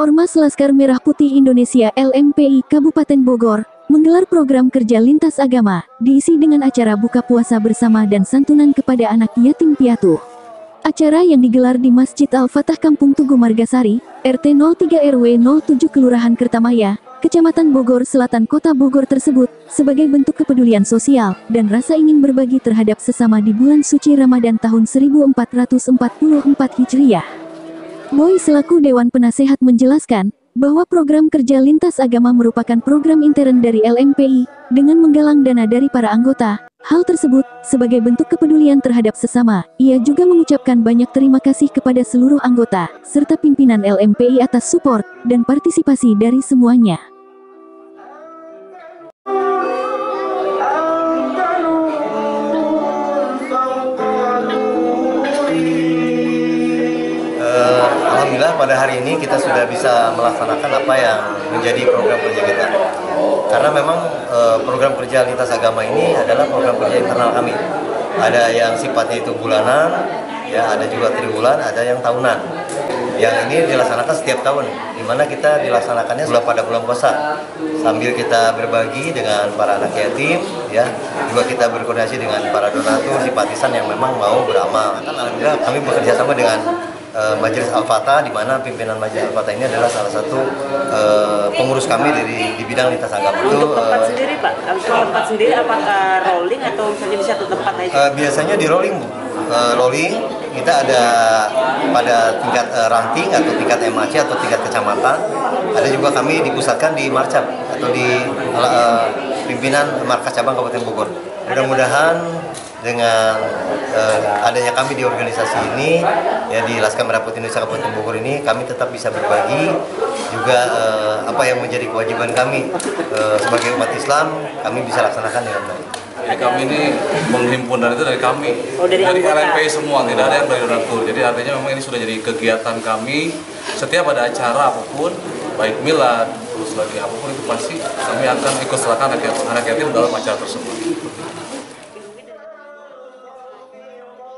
Ormas Laskar Merah Putih Indonesia LMPI Kabupaten Bogor menggelar program kerja lintas agama, diisi dengan acara buka puasa bersama dan santunan kepada anak yatim piatu. Acara yang digelar di Masjid Al-Fatah Kampung Tugu Margasari, RT 03 RW 07 Kelurahan Kertamaya, Kecamatan Bogor Selatan Kota Bogor tersebut, sebagai bentuk kepedulian sosial dan rasa ingin berbagi terhadap sesama di bulan suci Ramadan tahun 1444 Hijriah. Boy selaku Dewan Penasehat menjelaskan, bahwa program kerja lintas agama merupakan program intern dari LMPI, dengan menggalang dana dari para anggota. Hal tersebut, sebagai bentuk kepedulian terhadap sesama, ia juga mengucapkan banyak terima kasih kepada seluruh anggota, serta pimpinan LMPI atas support, dan partisipasi dari semuanya. Pada hari ini kita sudah bisa melaksanakan apa yang menjadi program kerja kita. Karena memang eh, program kerja lintas agama ini adalah program kerja internal kami. Ada yang sifatnya itu bulanan, ya ada juga triwulan, ada yang tahunan. Yang ini dilaksanakan setiap tahun, di mana kita dilaksanakannya sudah pada bulan puasa. Sambil kita berbagi dengan para anak yatim, ya juga kita berkoordinasi dengan para donatur, simpatisan yang memang mau beramal. Kan alhamdulillah kami bekerja sama dengan uh, Majelis Al-Fatah di mana pimpinan Majelis Al-Fatah ini adalah salah satu uh, pengurus kami di, di bidang lintas agama itu untuk tempat uh, sendiri Pak? Untuk tempat sendiri apakah rolling atau misalnya di satu tempat aja? Uh, biasanya di rolling Bu. Uh, rolling kita ada pada tingkat uh, ranting atau tingkat MAC atau tingkat kecamatan. Ada juga kami dipusatkan di Marcap atau di uh, pimpinan markas cabang Kabupaten Bogor. Mudah-mudahan dengan uh, adanya kami di organisasi ini ya di Laskar Merah Putih Indonesia Kabupaten Bogor ini kami tetap bisa berbagi juga uh, apa yang menjadi kewajiban kami uh, sebagai umat Islam kami bisa laksanakan dengan baik. Jadi kami ini menghimpun dan itu dari kami, oh, dari, dari LMP semua, tidak ada yang dari donatur. Jadi artinya memang ini sudah jadi kegiatan kami. Setiap ada acara apa pun, baik milad, terus lagi apa pun itu pasti kami akan ikut yatim, anak yatim dalam acara tersebut.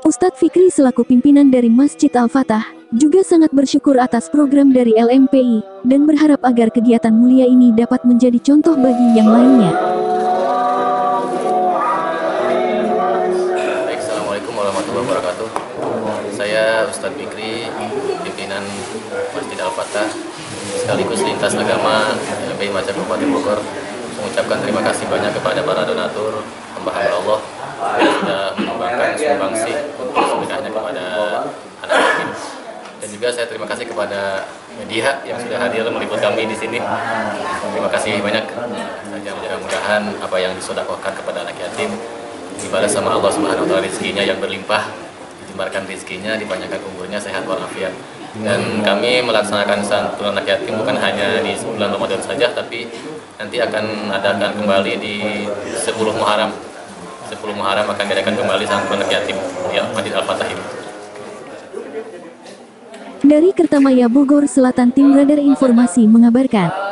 Ustadz Fikri selaku pimpinan dari Masjid Al-Fatah, juga sangat bersyukur atas program dari LMPI, dan berharap agar kegiatan mulia ini dapat menjadi contoh bagi yang lainnya. Baik, Assalamualaikum warahmatullahi wabarakatuh. Saya Ustadz Fikri, pimpinan Masjid Al-Fatah, sekaligus lintas agama LMPI Macan Kabupaten Bogor, mengucapkan terima kasih banyak kepada para donatur, hamba Allah sudah menyumbangkan sumbangsi untuk sedekahnya kepada anak yatim. Dan juga saya terima kasih kepada media yang sudah hadir meliput kami di sini. Terima kasih banyak. Saja mudah-mudahan apa yang disodakohkan kepada anak yatim dibalas sama Allah Subhanahu wa taala rezekinya yang berlimpah, dijembarkan rezekinya, dipanjangkan umurnya, sehat walafiat. Dan kami melaksanakan santunan anak yatim bukan hanya di bulan Ramadan saja, tapi nanti akan adakan kembali di 10 Muharram 10 Muharram akan diadakan kembali santunan yatim ya Masjid Al-Fatah ini. Dari Kertamaya Bogor Selatan Tim Radar Informasi mengabarkan.